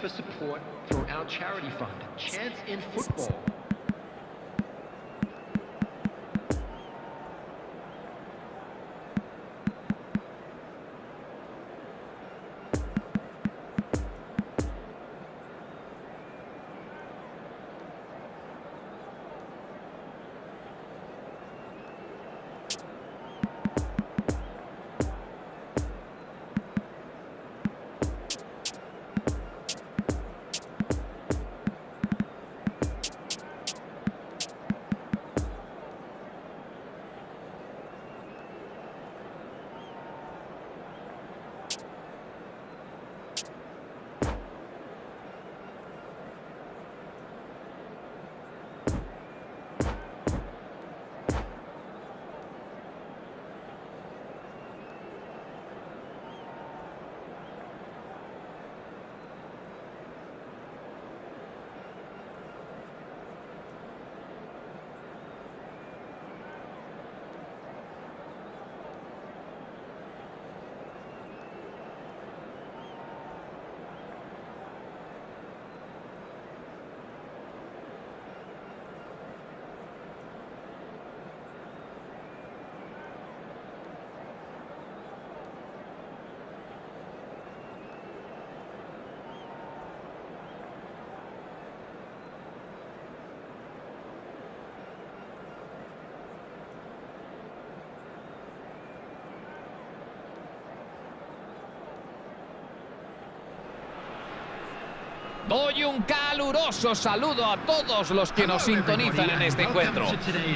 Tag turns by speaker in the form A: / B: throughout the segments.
A: for support for our charity fund, Chance in Football.
B: Doy un caluroso saludo a todos los que nos sintonizan en este encuentro.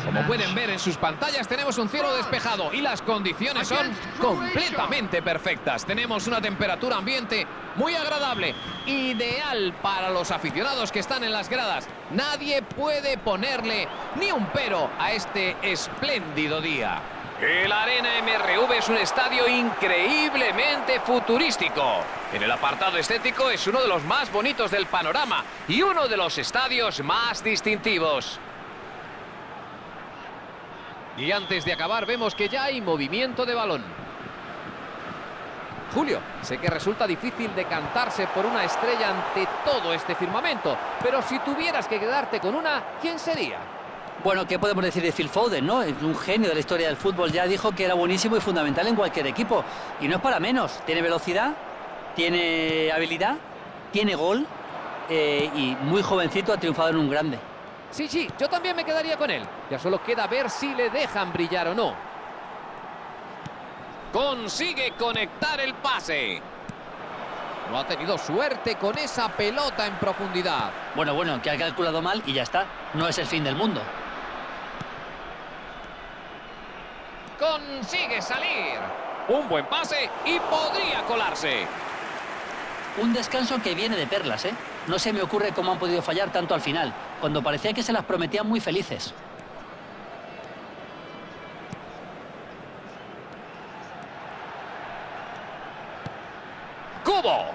B: Como pueden ver en sus pantallas tenemos un cielo despejado y las condiciones son completamente perfectas. Tenemos una temperatura ambiente muy agradable, ideal para los aficionados que están en las gradas. Nadie puede ponerle ni un pero a este espléndido día. El Arena MRV es un estadio increíblemente futurístico. En el apartado estético es uno de los más bonitos del panorama y uno de los estadios más distintivos. Y antes de acabar vemos que ya hay movimiento de balón. Julio, sé que resulta difícil decantarse por una estrella ante todo este firmamento, pero si tuvieras que quedarte con una, ¿quién sería?
C: Bueno, ¿qué podemos decir de Phil Foden, no? Es un genio de la historia del fútbol. Ya dijo que era buenísimo y fundamental en cualquier equipo. Y no es para menos. Tiene velocidad, tiene habilidad, tiene gol eh, y muy jovencito ha triunfado en un grande.
B: Sí, sí, yo también me quedaría con él. Ya solo queda ver si le dejan brillar o no. Consigue conectar el pase. No ha tenido suerte con esa pelota en profundidad.
C: Bueno, bueno, que ha calculado mal y ya está. No es el fin del mundo.
B: Consigue salir. Un buen pase y podría colarse.
C: Un descanso que viene de perlas, ¿eh? No se me ocurre cómo han podido fallar tanto al final, cuando parecía que se las prometían muy felices.
B: Cubo.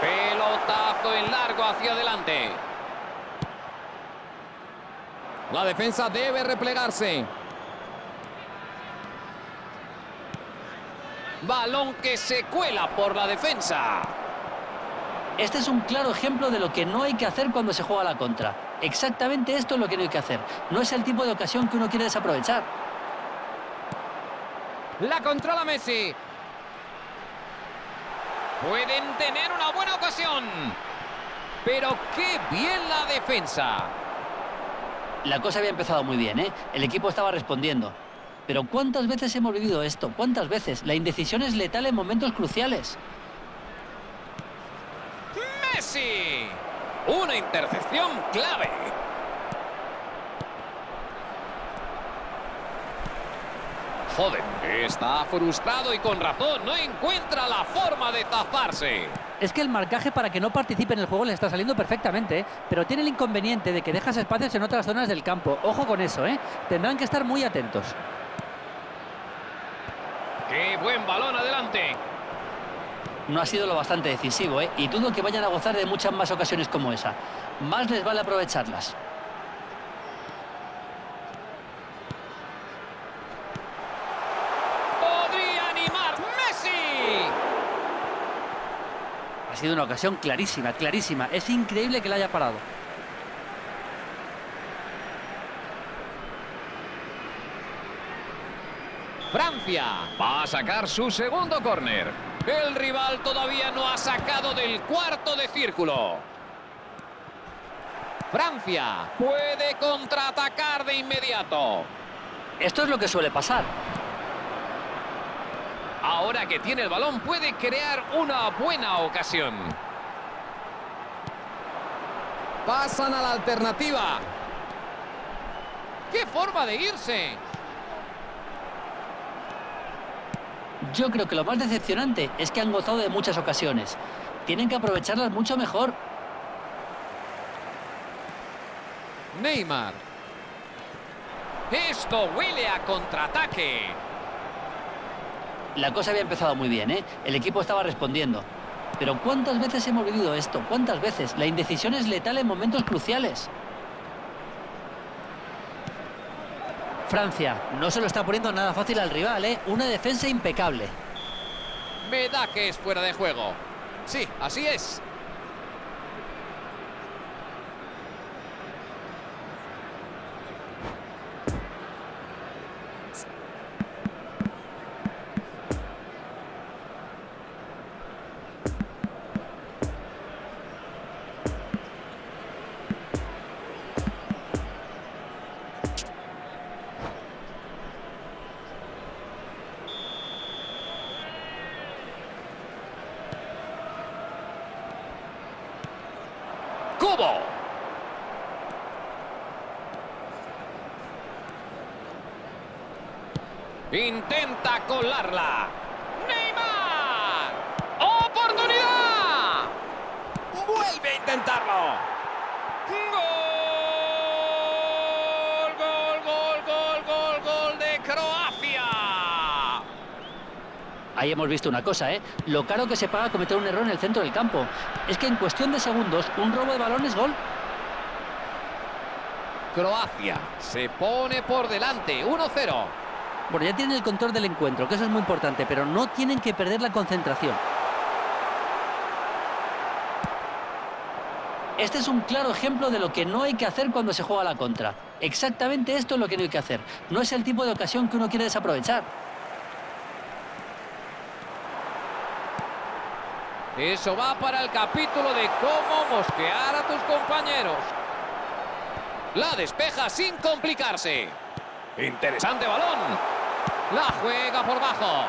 B: Pelotazo en largo hacia adelante. La defensa debe replegarse. Balón que se cuela por la defensa.
C: Este es un claro ejemplo de lo que no hay que hacer cuando se juega la contra. Exactamente esto es lo que no hay que hacer. No es el tipo de ocasión que uno quiere desaprovechar.
B: La controla Messi. Pueden tener una buena ocasión. Pero qué bien la defensa.
C: La cosa había empezado muy bien, ¿eh? El equipo estaba respondiendo. Pero ¿cuántas veces hemos vivido esto? ¿Cuántas veces? La indecisión es letal en momentos cruciales.
B: Messi. Una intercepción clave. Está frustrado y con razón. No encuentra la forma de taparse.
D: Es que el marcaje para que no participe en el juego le está saliendo perfectamente, ¿eh? pero tiene el inconveniente de que dejas espacios en otras zonas del campo. Ojo con eso, ¿eh? Tendrán que estar muy atentos.
B: ¡Qué buen balón adelante!
C: No ha sido lo bastante decisivo, ¿eh? Y dudo que vayan a gozar de muchas más ocasiones como esa. Más les vale aprovecharlas.
B: Podría animar Messi.
D: Ha sido una ocasión clarísima, clarísima. Es increíble que la haya parado.
B: Francia va a sacar su segundo córner. El rival todavía no ha sacado del cuarto de círculo. Francia puede contraatacar de inmediato.
C: Esto es lo que suele pasar.
B: Ahora que tiene el balón puede crear una buena ocasión. Pasan a la alternativa. ¡Qué forma de irse!
C: Yo creo que lo más decepcionante es que han gozado de muchas ocasiones. Tienen que aprovecharlas mucho mejor.
B: Neymar. Esto huele a contraataque.
C: La cosa había empezado muy bien, ¿eh? El equipo estaba respondiendo. Pero ¿cuántas veces hemos vivido esto? ¿Cuántas veces? La indecisión es letal en momentos cruciales. Francia no se lo está poniendo nada fácil al rival, ¿eh? Una defensa impecable.
B: Me da que es fuera de juego. Sí, así es. Colarla. Neymar. ¡Oportunidad! Vuelve a intentarlo. Gol, gol, gol, gol, gol, gol de Croacia.
C: Ahí hemos visto una cosa, ¿eh? Lo caro que se paga cometer un error en el centro del campo. Es que en cuestión de segundos, un robo de balón es gol.
B: Croacia se pone por delante, 1-0.
D: Bueno, ya tienen el control del encuentro, que eso es muy importante, pero no tienen que perder la concentración.
C: Este es un claro ejemplo de lo que no hay que hacer cuando se juega la contra. Exactamente esto es lo que no hay que hacer. No es el tipo de ocasión que uno quiere desaprovechar.
B: Eso va para el capítulo de cómo mosquear a tus compañeros. La despeja sin complicarse. Interesante balón. La juega por bajo.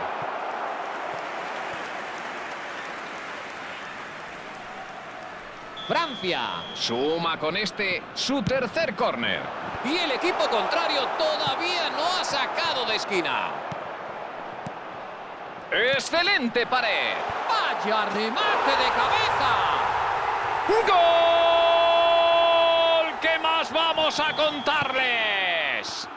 B: Francia suma con este su tercer córner. Y el equipo contrario todavía no ha sacado de esquina. ¡Excelente pared! ¡Vaya remate de cabeza! ¡Gol! ¿Qué más vamos a contarles?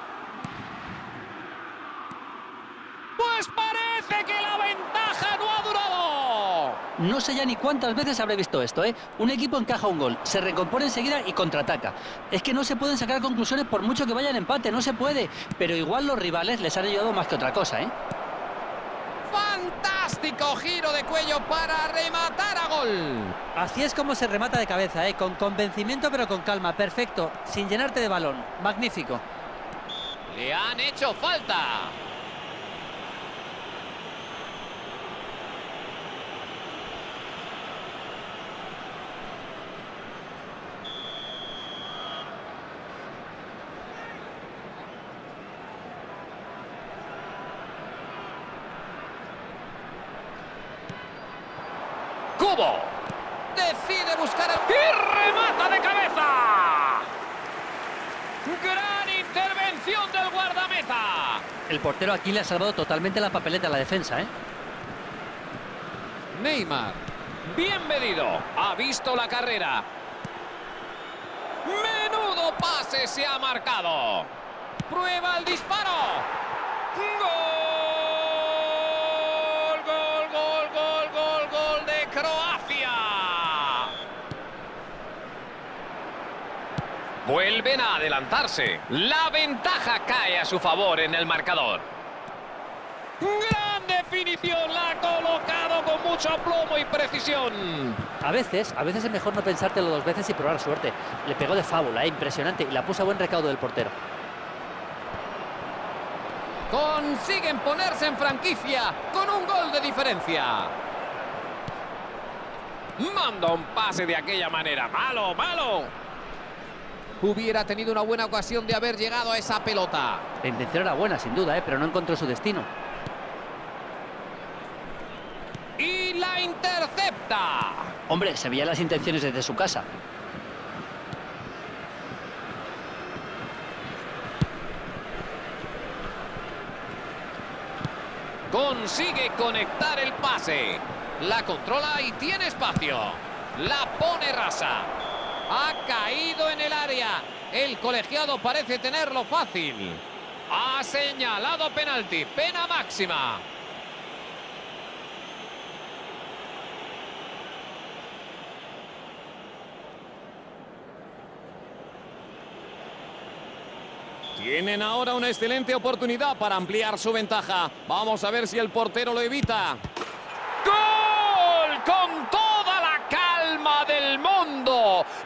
B: Pues parece que la ventaja no ha durado.
C: No sé ya ni cuántas veces habré visto esto, ¿eh? Un equipo encaja un gol, se recompone enseguida y contraataca. Es que no se pueden sacar conclusiones por mucho que vaya en empate, no se puede. Pero igual los rivales les han ayudado más que otra cosa, ¿eh?
B: Fantástico giro de cuello para rematar a gol.
D: Así es como se remata de cabeza, ¿eh? con convencimiento pero con calma. Perfecto, sin llenarte de balón. Magnífico.
B: Le han hecho falta. Decide buscar el... ¡Y remata de cabeza! Gran intervención del guardameta.
D: El portero aquí le ha salvado totalmente la papeleta a la defensa, ¿eh?
B: Neymar. Bien medido. Ha visto la carrera. Menudo pase se ha marcado. Prueba el disparo. Gol, Vuelven a adelantarse. La ventaja cae a su favor en el marcador. Gran definición, la ha colocado con mucho plomo y precisión.
D: A veces, a veces es mejor no pensártelo dos veces y probar suerte. Le pegó de fábula, ¿eh? impresionante, y la puso a buen recaudo del portero.
B: Consiguen ponerse en franquicia con un gol de diferencia. Manda un pase de aquella manera. Malo, malo. Hubiera tenido una buena ocasión de haber llegado a esa pelota.
D: La intención era buena, sin duda, ¿eh? pero no encontró su destino.
B: Y la intercepta.
C: Hombre, se veían las intenciones desde su casa.
B: Consigue conectar el pase. La controla y tiene espacio. La pone rasa. Ha caído en el área. El colegiado parece tenerlo fácil. Ha señalado penalti. Pena máxima. Tienen ahora una excelente oportunidad para ampliar su ventaja. Vamos a ver si el portero lo evita.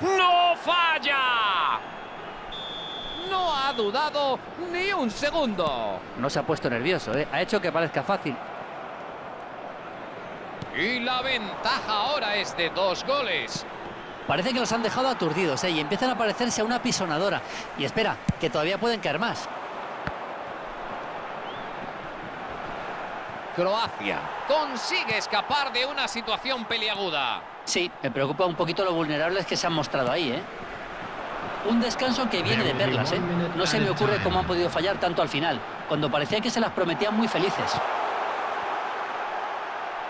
B: ¡No falla! No ha dudado ni un segundo.
D: No se ha puesto nervioso, ¿eh? ha hecho que parezca fácil.
B: Y la ventaja ahora es de dos goles.
C: Parece que los han dejado aturdidos ¿eh? y empiezan a parecerse a una pisonadora. Y espera, que todavía pueden caer más.
B: Croacia consigue escapar de una situación peliaguda.
C: Sí, me preocupa un poquito lo vulnerables que se han mostrado ahí, ¿eh? Un descanso que viene de perlas, ¿eh? No se me ocurre cómo han podido fallar tanto al final, cuando parecía que se las prometían muy felices.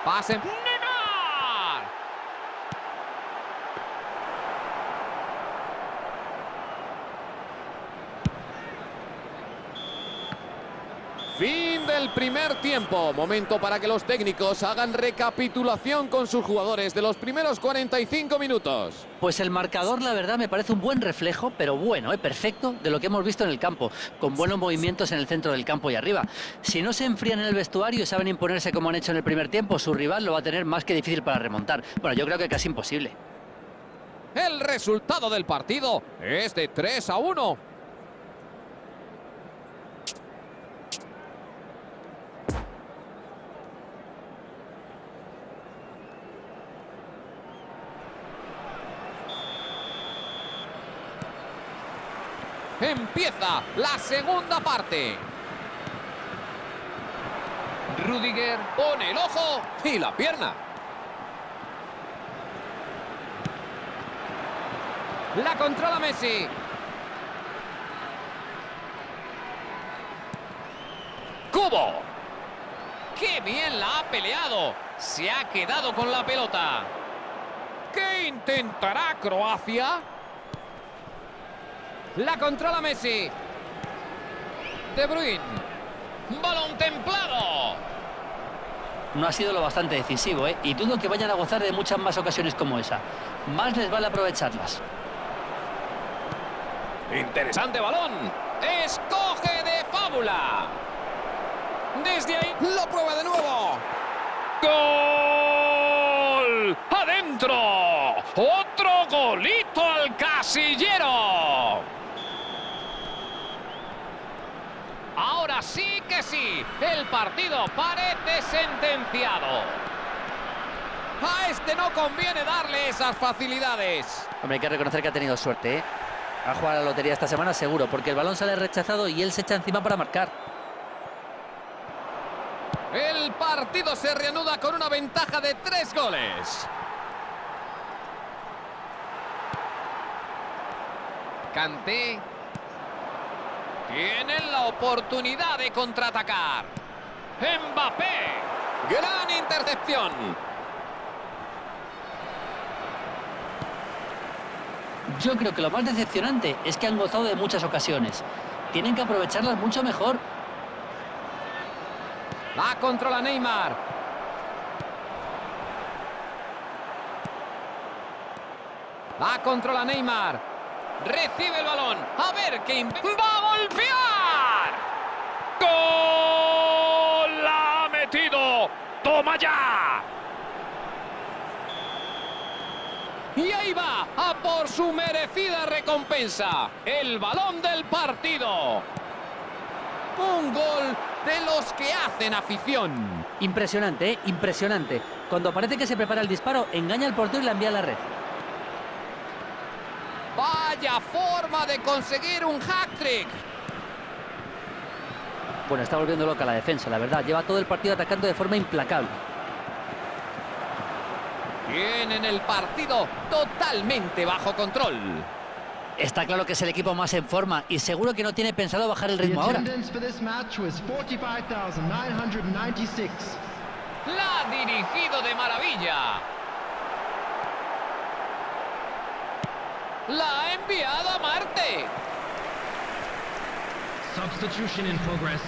B: Pase. ¡Neymar! Fin del primer tiempo. Momento para que los técnicos hagan recapitulación con sus jugadores de los primeros 45 minutos.
C: Pues el marcador, la verdad, me parece un buen reflejo, pero bueno, ¿eh? perfecto, de lo que hemos visto en el campo, con buenos movimientos en el centro del campo y arriba. Si no se enfrían en el vestuario y saben imponerse como han hecho en el primer tiempo, su rival lo va a tener más que difícil para remontar. Bueno, yo creo que casi imposible.
B: El resultado del partido es de 3 a 1. Empieza la segunda parte. Rudiger pone el ojo y la pierna. La controla Messi. Cubo. ¡Qué bien la ha peleado! Se ha quedado con la pelota. ¿Qué intentará Croacia? La controla Messi. De Bruyne. Balón templado.
C: No ha sido lo bastante decisivo, ¿eh? Y dudo que vayan a gozar de muchas más ocasiones como esa. Más les vale aprovecharlas.
B: Interesante balón. Escoge de fábula. Desde ahí lo prueba de nuevo. ¡Gol! ¡Adentro! ¡Otro golito al casillero! Ahora sí. El partido parece sentenciado. A este no conviene darle esas facilidades.
D: Hombre, hay que reconocer que ha tenido suerte, ¿eh? A jugar a la lotería esta semana seguro, porque el balón sale rechazado y él se echa encima para marcar.
B: El partido se reanuda con una ventaja de tres goles. Kanté. Tienen la oportunidad de contraatacar. Mbappé. Gran intercepción.
C: Yo creo que lo más decepcionante es que han gozado de muchas ocasiones. Tienen que aprovecharlas mucho mejor.
B: La controla Neymar. La controla Neymar. Recibe el balón. A ver qué... ¡Va golpear! ¡Gol! ¡La ha metido! ¡Toma ya! Y ahí va, a por su merecida recompensa. El balón del partido. Un gol de los que hacen afición.
D: Impresionante, ¿eh? Impresionante. Cuando parece que se prepara el disparo, engaña al portero y la envía a la red.
B: Vaya forma de conseguir un hat-trick.
D: Bueno, está volviendo loca la defensa, la verdad. Lleva todo el partido atacando de forma implacable.
B: Tienen el partido totalmente bajo control.
C: Está claro que es el equipo más en forma y seguro que no tiene pensado bajar el
A: The
C: ritmo ahora.
A: attendance for this match was 45,996.
B: La ha dirigido de maravilla. La ha enviado a Marte.
A: Substitution in progress.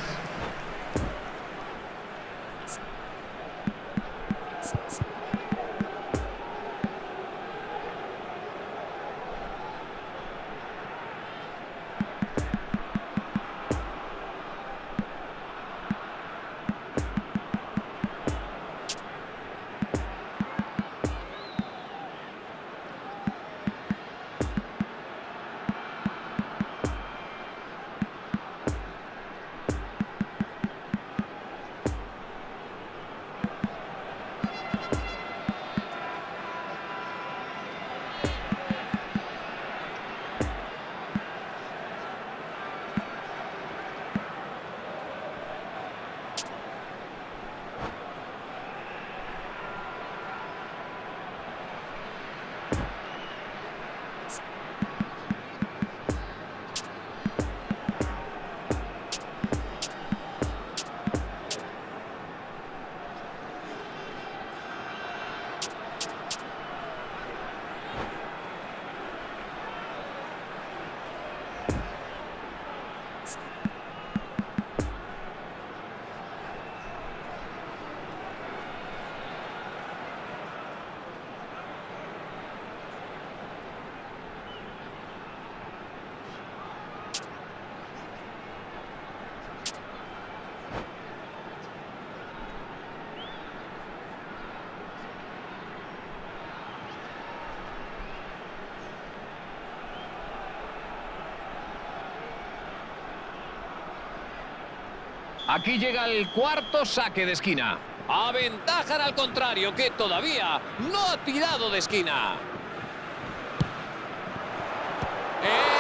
B: Aquí llega el cuarto saque de esquina. Aventajan al contrario, que todavía no ha tirado de esquina.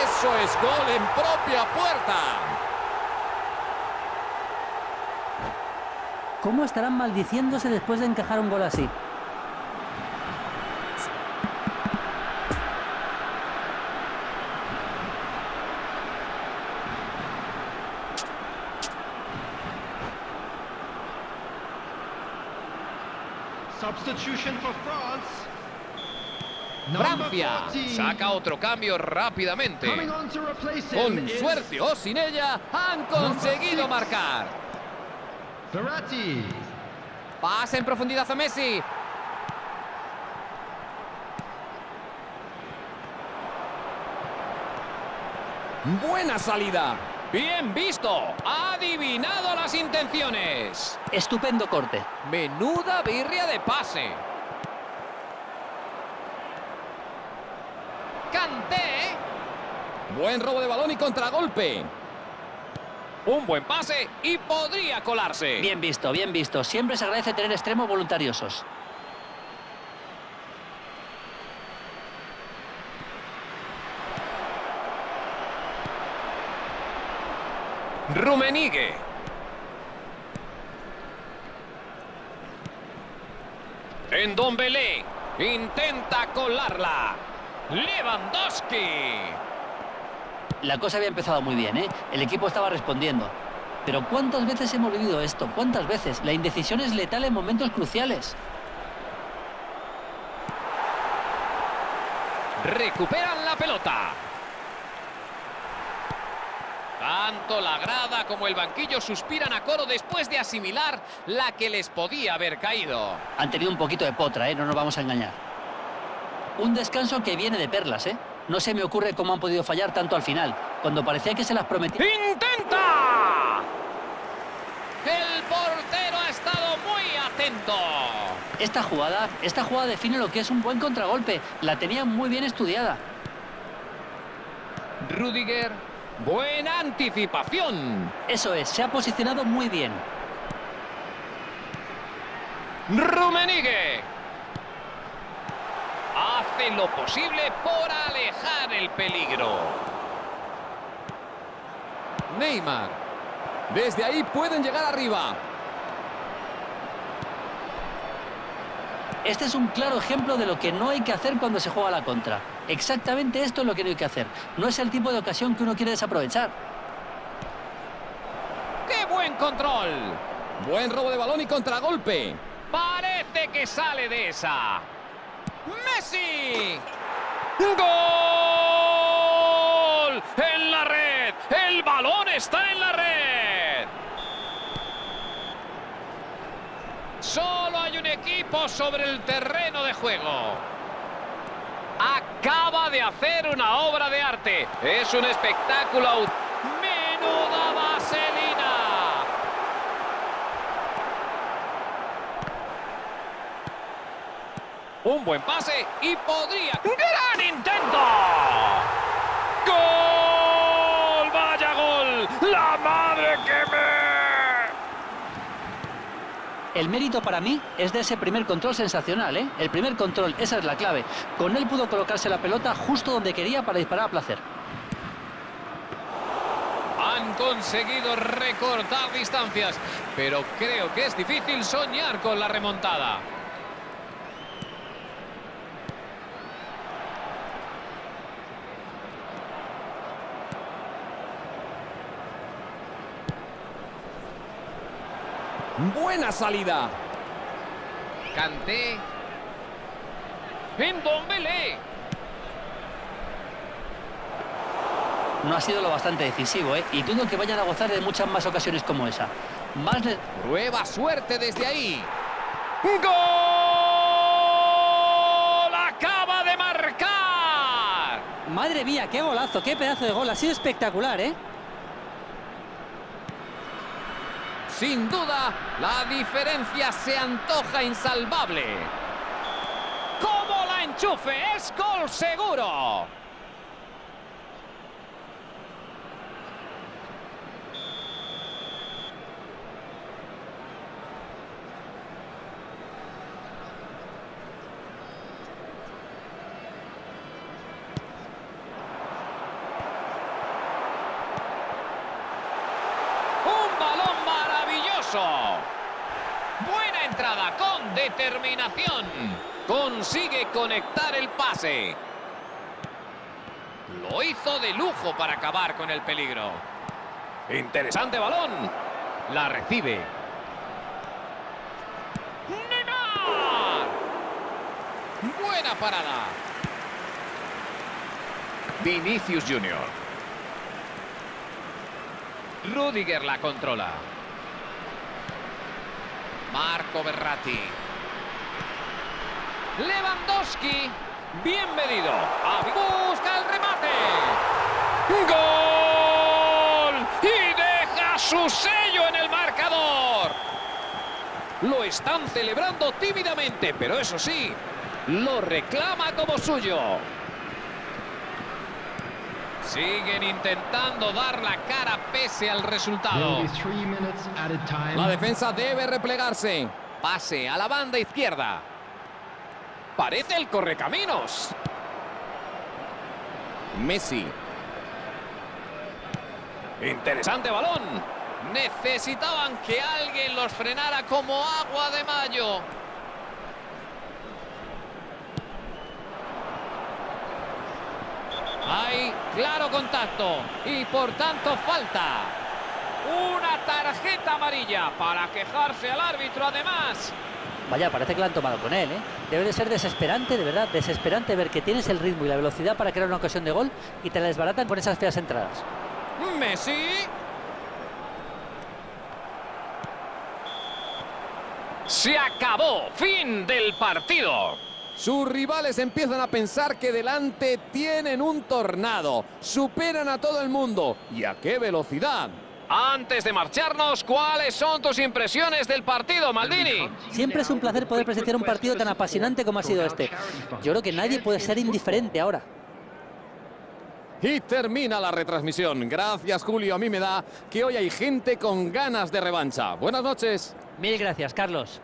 B: Eso es gol en propia puerta.
D: ¿Cómo estarán maldiciéndose después de encajar un gol así?
B: Francia
A: 14.
B: saca otro cambio rápidamente. Con suerte o sin ella, han conseguido marcar.
A: Verratti.
B: Pasa en profundidad a Messi. Buena salida. Bien visto. Ha adivinado las intenciones.
C: Estupendo corte.
B: Menuda birria de pase. Canté. Buen robo de balón y contragolpe. Un buen pase y podría colarse.
C: Bien visto, bien visto. Siempre se agradece tener extremos voluntariosos.
B: Rumenigue. En Don Belé. Intenta colarla. Lewandowski.
C: La cosa había empezado muy bien, ¿eh? El equipo estaba respondiendo. Pero ¿cuántas veces hemos vivido esto? ¿Cuántas veces? La indecisión es letal en momentos cruciales.
B: Recuperan la pelota. Tanto la grada como el banquillo suspiran a coro después de asimilar la que les podía haber caído.
C: Han tenido un poquito de potra, ¿eh? No nos vamos a engañar. Un descanso que viene de perlas, ¿eh? No se me ocurre cómo han podido fallar tanto al final, cuando parecía que se las prometía.
B: ¡Intenta! El portero ha estado muy atento.
C: Esta jugada, esta jugada define lo que es un buen contragolpe. La tenía muy bien estudiada.
B: Rudiger. Buena anticipación.
C: Eso es, se ha posicionado muy bien.
B: Rumenigue. Hace lo posible por alejar el peligro. Neymar. Desde ahí pueden llegar arriba.
C: Este es un claro ejemplo de lo que no hay que hacer cuando se juega a la contra. Exactamente esto es lo que no hay que hacer. No es el tipo de ocasión que uno quiere desaprovechar.
B: ¡Qué buen control! Buen robo de balón y contragolpe. Parece que sale de esa. ¡Messi! ¡Gol! ¡En la red! ¡El balón está en la red! Solo hay un equipo sobre el terreno de juego. Acaba de hacer una obra de arte. Es un espectáculo. aut- ¡Menuda vaselina! Un buen pase y podría... ¡Gran intento! ¡Gol! ¡Vaya gol! ¡La madre que me...
C: El mérito para mí es de ese primer control sensacional, ¿eh? El primer control, esa es la clave. Con él pudo colocarse la pelota justo donde quería para disparar a placer.
B: Han conseguido recortar distancias, pero creo que es difícil soñar con la remontada. Buena salida. Canté. En Dombele.
C: No ha sido lo bastante decisivo, ¿eh? Y dudo que vayan a gozar de muchas más ocasiones como esa. Más le-
B: Prueba suerte desde ahí. ¡Gol! ¡Acaba de marcar!
D: Madre mía, qué golazo, qué pedazo de gol. Ha sido espectacular, ¿eh?
B: Sin duda, la diferencia se antoja insalvable. ¡Cómo la enchufe! ¡Es gol seguro! ¡Un balón maravilloso! Buena entrada con determinación. Consigue conectar el pase. Lo hizo de lujo para acabar con el peligro. Interesante balón. La recibe. ¡Neymar! Buena parada. Vinicius Junior. Rudiger la controla. Marco Berratti. Lewandowski. Bien medido. Ah, Busca el remate. ¡Gol! Y deja su sello en el marcador. Lo están celebrando tímidamente, pero eso sí, lo reclama como suyo. Siguen intentando dar la cara pese al resultado. La defensa debe replegarse. Pase a la banda izquierda. Parece el correcaminos. Messi. Interesante balón. Necesitaban que alguien los frenara como agua de mayo. Hay claro contacto y por tanto falta. Una tarjeta amarilla para quejarse al árbitro además.
D: Vaya, parece que la han tomado con él, ¿eh? Debe de ser desesperante, de verdad, desesperante ver que tienes el ritmo y la velocidad para crear una ocasión de gol y te la desbaratan con esas feas entradas.
B: Messi. Se acabó. Fin del partido. Sus rivales empiezan a pensar que delante tienen un tornado. Superan a todo el mundo. ¿Y a qué velocidad?
A: Antes de marcharnos, ¿cuáles son tus impresiones del partido, Maldini?
C: Siempre es un placer poder presenciar un partido tan apasionante como ha sido este. Yo creo que nadie puede ser indiferente ahora.
B: Y termina la retransmisión. Gracias, Julio. A mí me da que hoy hay gente con ganas de revancha. Buenas noches.
C: Mil gracias, Carlos.